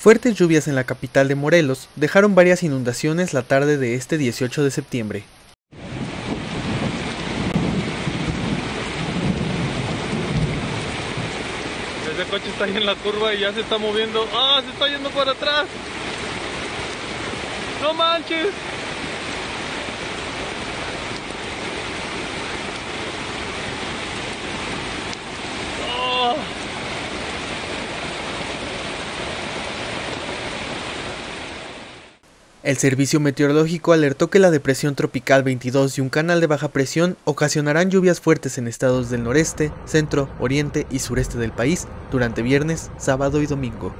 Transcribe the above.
Fuertes lluvias en la capital de Morelos dejaron varias inundaciones la tarde de este 18 de septiembre. Ese coche está ahí en la curva y ya se está moviendo. ¡Ah! Se está yendo para atrás. ¡No manches! ¡Oh! El servicio meteorológico alertó que la depresión tropical 22 y un canal de baja presión ocasionarán lluvias fuertes en estados del noreste, centro, oriente y sureste del país durante viernes, sábado y domingo.